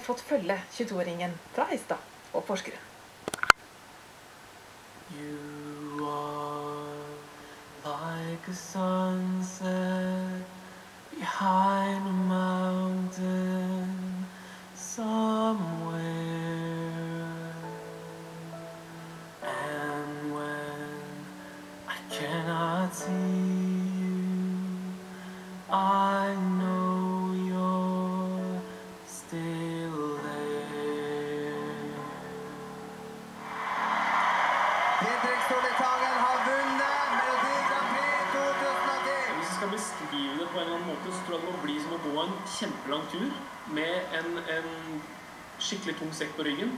fått følge 22-åringen fra Heistad og Porsgrunn. You are like a sunset behind a mountain somewhere. Didrik Solitangen har vunnet Melodi Grand Prix 2010. Hvis jeg skal beskrive det på en eller annen måte, så tror jeg det må bli som å gå en kjempelang tur med en, en skikkelig tung sekk på ryggen.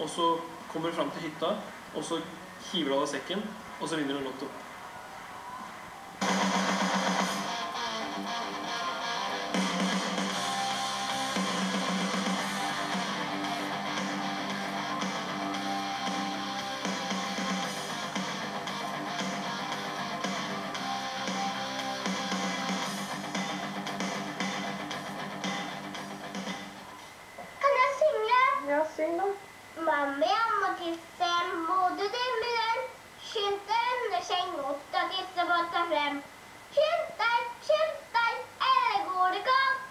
Og så kommer du fram til hytta, og så hiver du av deg sekken, og så vinner du Lotto. Syng da. Mamma, jeg må tisse, må du dimle den? Skynd deg under seng, opp da tisse på ta frem. Skynd deg, skynd deg, eller går det galt?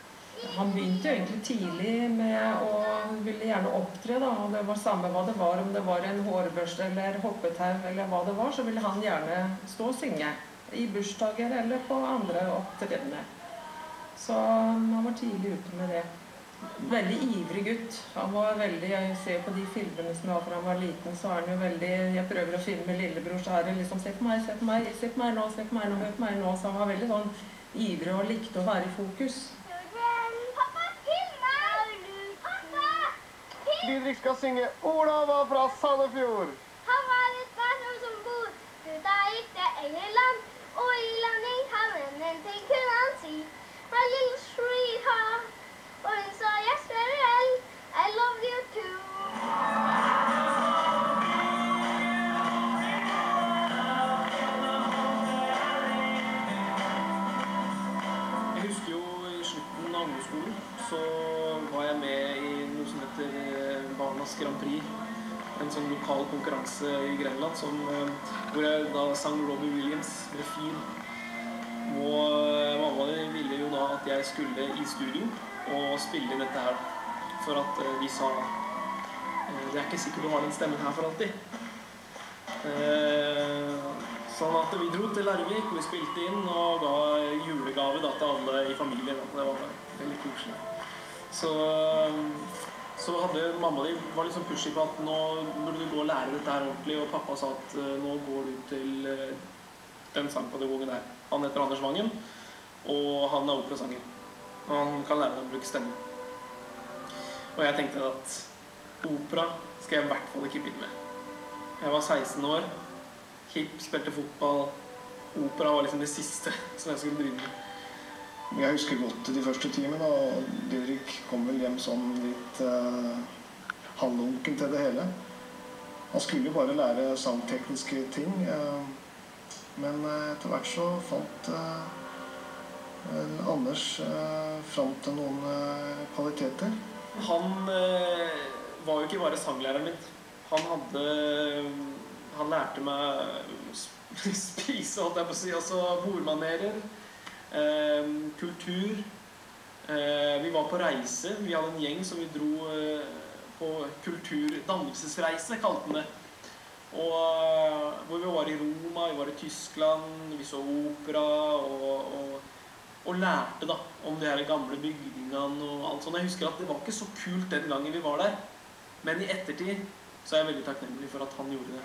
Han begynte jo egentlig tidlig med å ville gjerne opptre, da. Og det var samme hva det var, om det var en hårbørste eller hoppetau eller hva det var, så ville han gjerne stå og synge. I bursdager eller på andre opptredener. Så han var tidlig ute med det. Veldig ivrig gutt. Han var veldig, Jeg ser på de filmene som jeg har fra han var liten, så er han jo veldig Jeg prøver å filme lillebror, så er det liksom Se på meg, se på meg, se på meg nå, se på meg nå, hør på meg nå. Så han var veldig sånn ivrig og likte å være i fokus. Didrik skal synge 'Ola var fra Sandefjord'. Han var et barn som bor ut gikk til England, og i landing havnen en ting kunne han si. Av ungdomsskolen så var jeg med i noe som heter eh, Barnas Grand Prix. En sånn lokal konkurranse i Grenland som, eh, hvor jeg da sang Robbie Williams med fin. Og eh, mamma ville jo da at jeg skulle i studio og spille dette her. For at vi sa Det er ikke sikkert du har den stemmen her for alltid. Sånn at vi dro til Larvik, vi spilte inn og ga julegave da, til alle i familien. Det var veldig koselig. Så, så hadde mamma di var liksom pushy på at nå burde du gå og lære dette her ordentlig. Og pappa sa at eh, nå går du til eh, den sangpedagogen der. Han heter Anders Wangen, og han er operasanger. Og han kan lære deg å bruke stemmen. Og jeg tenkte at opera skal jeg i hvert fall ikke begynne med. Jeg var 16 år. Hip, spilte fotball. Opera var liksom det siste som jeg skulle drive med. Jeg husker godt de første timene, og Didrik kom vel hjem som litt eh, halvunken til det hele. Han skulle jo bare lære sangtekniske ting, eh, men eh, etter hvert så fant eh, Anders eh, fram til noen eh, kvaliteter. Han eh, var jo ikke bare sanglæreren min. Han hadde lærte meg sp- spise, holdt jeg på å si. Altså bordmanerer. Eh, kultur. Eh, vi var på reise. Vi hadde en gjeng som vi dro eh, på kulturdannelsesreise, kalte den det. Og eh, hvor vi var i Roma, vi var i Tyskland, vi så opera og, og, og lærte da om de her gamle bygningene og alt sånt. Jeg husker at det var ikke så kult den gangen vi var der. Men i ettertid så jeg er veldig takknemlig for at han gjorde det.